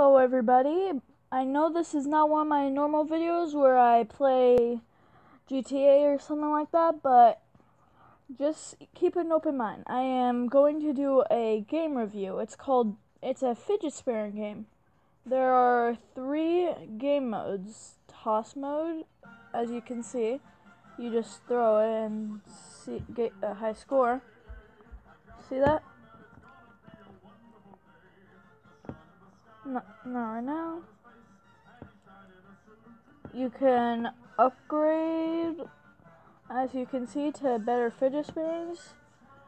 Hello everybody. I know this is not one of my normal videos where I play GTA or something like that, but just keep an open mind. I am going to do a game review. It's called, it's a fidget spinner game. There are three game modes. Toss mode, as you can see. You just throw it and see, get a high score. See that? No, not right now. You can upgrade, as you can see, to better fidget spinners.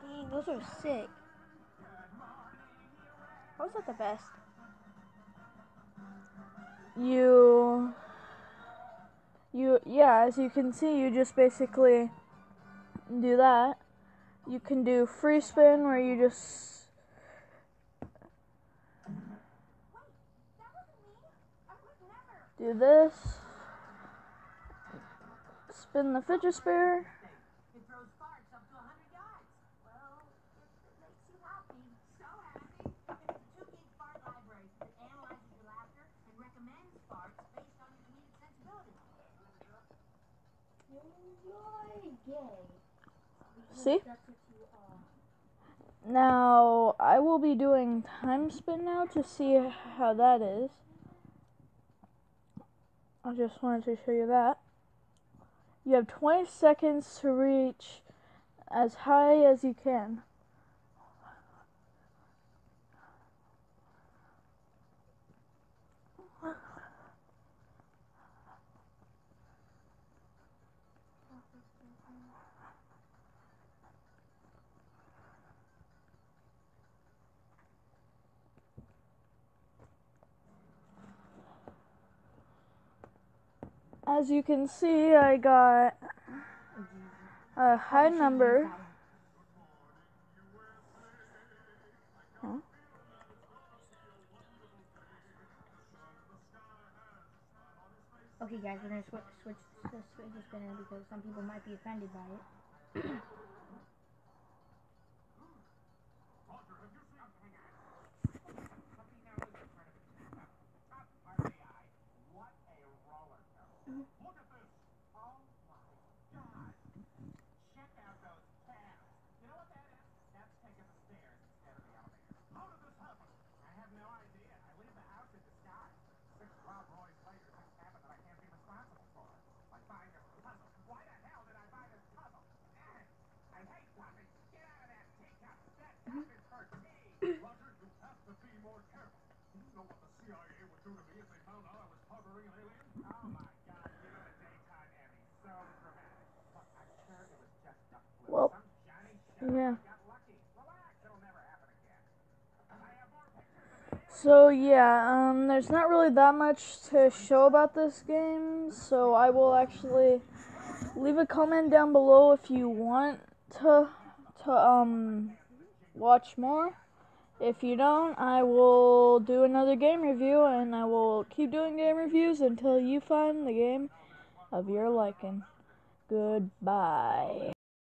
Dang, those are sick. How's that the best? You, you, yeah, as you can see, you just basically do that. You can do free spin where you just do this, spin the fidget spinner. See? Now, I will be doing time spin now to see how that is. I just wanted to show you that. You have 20 seconds to reach as high as you can. As you can see, I got a high number. Okay, guys, we're gonna switch switch to switch spinner because some people might be offended by it. Well, yeah. So yeah, um, there's not really that much to show about this game, so I will actually leave a comment down below if you want to to um watch more. If you don't, I will do another game review and I will keep doing game reviews until you find the game of your liking. Goodbye.